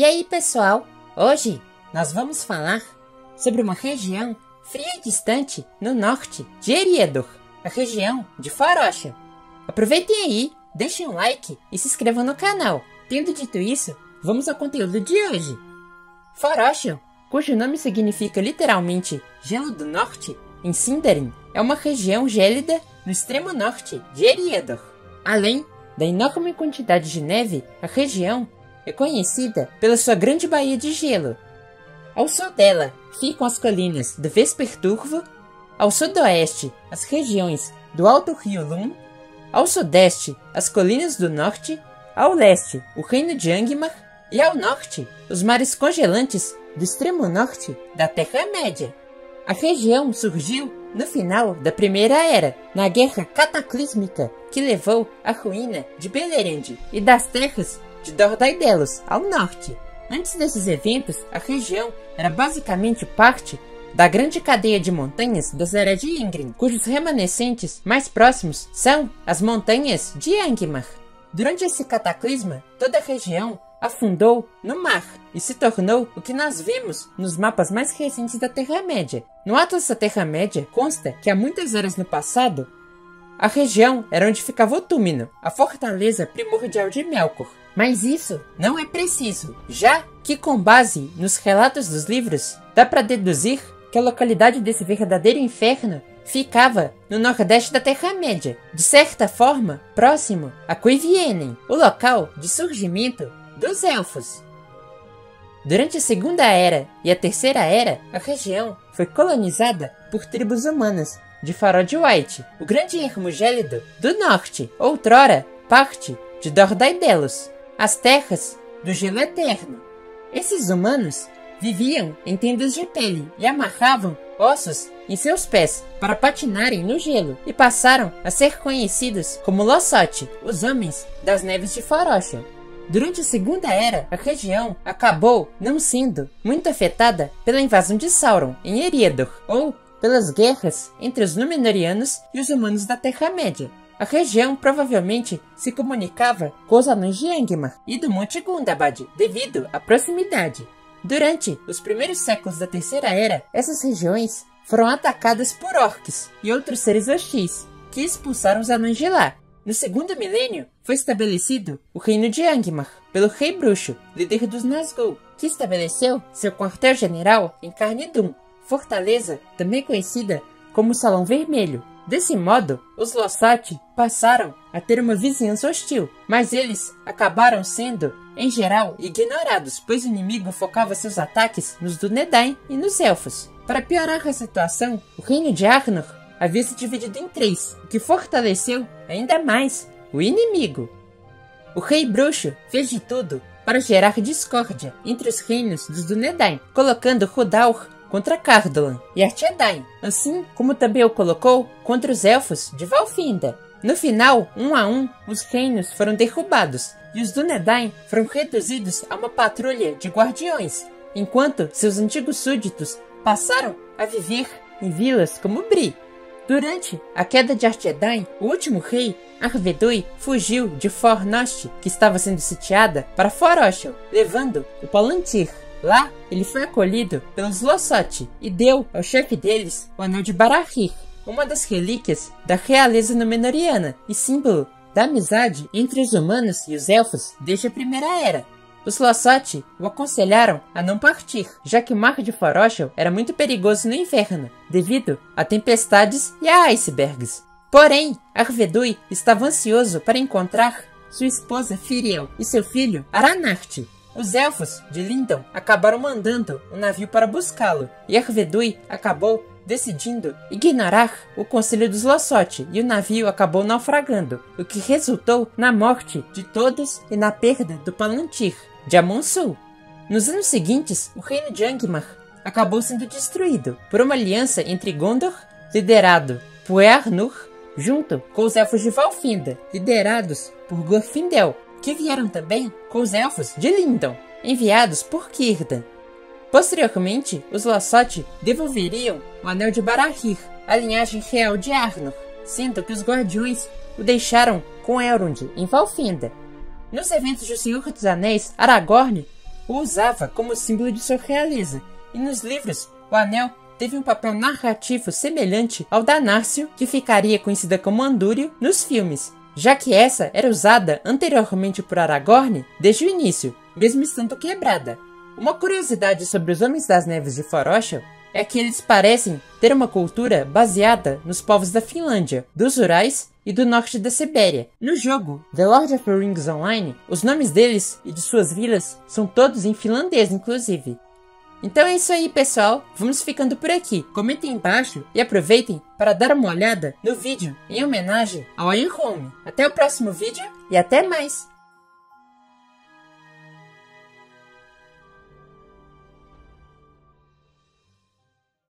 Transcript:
E aí, pessoal? Hoje nós vamos falar sobre uma região fria e distante no norte de Eriador, a região de Farocha. Aproveitem aí, deixem um like e se inscrevam no canal. Tendo dito isso, vamos ao conteúdo de hoje. Farocha, cujo nome significa literalmente Gelo do Norte, em Sindarin, é uma região gélida no extremo norte de Eriador. Além da enorme quantidade de neve, a região é conhecida pela sua grande baía de gelo. Ao sul dela ficam as colinas do Vesperturvo, ao sudoeste as regiões do Alto Rio Lum, ao sudeste as colinas do norte, ao leste o reino de Angmar e ao norte os mares congelantes do extremo norte da Terra-média. A região surgiu no final da Primeira Era, na Guerra Cataclísmica que levou à ruína de Belerende e das terras de Dordaidelos, ao norte. Antes desses eventos, a região era basicamente parte da grande cadeia de montanhas da Zera de cujos remanescentes mais próximos são as montanhas de Angmar. Durante esse cataclisma, toda a região afundou no mar e se tornou o que nós vemos nos mapas mais recentes da Terra-média. No Atlas da Terra-média consta que há muitas eras no passado, a região era onde ficava o Túmino, a fortaleza primordial de Melkor. Mas isso não é preciso, já que com base nos relatos dos livros, dá para deduzir que a localidade desse verdadeiro inferno ficava no nordeste da Terra-média, de certa forma próximo a Cuivienen, o local de surgimento dos Elfos. Durante a Segunda Era e a Terceira Era, a região foi colonizada por tribos humanas de Farod White, o grande ermo gélido do norte, outrora parte de Dordaidelos, as terras do gelo eterno. Esses humanos viviam em tendas de pele e amarravam ossos em seus pés para patinarem no gelo e passaram a ser conhecidos como Lossote, os homens das neves de Farocha. Durante a Segunda Era, a região acabou não sendo muito afetada pela invasão de Sauron em Eriador, ou pelas guerras entre os Númenóreanos e os humanos da Terra-média. A região provavelmente se comunicava com os anões de Angmar e do Monte Gundabad, devido à proximidade. Durante os primeiros séculos da Terceira Era, essas regiões foram atacadas por orcs e outros seres hostis, que expulsaram os anões de lá, no segundo milênio, foi estabelecido o reino de Angmar pelo rei bruxo, líder dos Nazgûl, que estabeleceu seu quartel-general em Carnidum, fortaleza também conhecida como Salão Vermelho. Desse modo, os Lossati passaram a ter uma vizinhança hostil, mas eles acabaram sendo, em geral, ignorados, pois o inimigo focava seus ataques nos Dúnedain e nos Elfos. Para piorar a situação, o reino de Arnor havia se dividido em três, o que fortaleceu ainda mais o inimigo. O rei bruxo fez de tudo para gerar discórdia entre os reinos dos Dúnedain, colocando Rudaur contra Cardolan e Arthedain, assim como também o colocou contra os elfos de Valfinda. No final, um a um, os reinos foram derrubados e os Dúnedain foram reduzidos a uma patrulha de guardiões, enquanto seus antigos súditos passaram a viver em vilas como Bri, Durante a queda de Arthedain, o último rei, Arvedui, fugiu de Fornost, que estava sendo sitiada, para Foroshel, levando o Palantir. Lá, ele foi acolhido pelos Lossot e deu ao chefe deles o Anel de Barahir, uma das relíquias da realeza Númenoriana e símbolo da amizade entre os humanos e os elfos desde a Primeira Era. Os Lossot o aconselharam a não partir, já que o mar de Foroshel era muito perigoso no inverno, devido a tempestades e a icebergs. Porém, Arvedui estava ansioso para encontrar sua esposa Firiel e seu filho Aranarte. Os elfos de Lindon acabaram mandando um navio para buscá-lo, e Arvedui acabou decidindo ignorar o conselho dos Lossot e o navio acabou naufragando, o que resultou na morte de todos e na perda do Palantir de Amon-Sul. Nos anos seguintes, o reino de Angmar acabou sendo destruído por uma aliança entre Gondor, liderado por Earnur, junto com os elfos de Valfinda, liderados por Glorfindel, que vieram também com os elfos de Lindon, enviados por Círdan. Posteriormente, os Lossot devolveriam o Anel de Barahir, a linhagem real de Arnor, sendo que os Guardiões o deixaram com Elrond em Valfinda, nos eventos do Senhor dos Anéis, Aragorn o usava como símbolo de sua realeza, e nos livros, o anel teve um papel narrativo semelhante ao da Nárcio, que ficaria conhecida como Andúrio nos filmes, já que essa era usada anteriormente por Aragorn desde o início, mesmo estando quebrada. Uma curiosidade sobre os Homens das Neves de Foroshel é que eles parecem ter uma cultura baseada nos povos da Finlândia, dos Urais e do norte da Sibéria. No jogo The Lord of the Rings Online, os nomes deles e de suas vilas são todos em finlandês, inclusive. Então é isso aí, pessoal. Vamos ficando por aqui. Comentem embaixo e aproveitem para dar uma olhada no vídeo em homenagem ao Iron Home. Até o próximo vídeo e até mais!